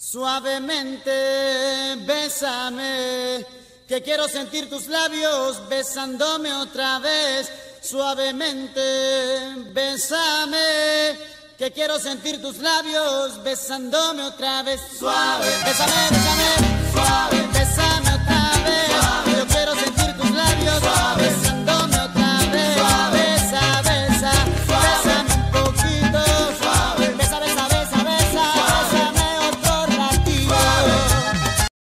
Suavemente, bésame, que quiero sentir tus labios besándome otra vez. Suavemente, bésame, que quiero sentir tus labios besándome otra vez. Suave, bésame, bésame.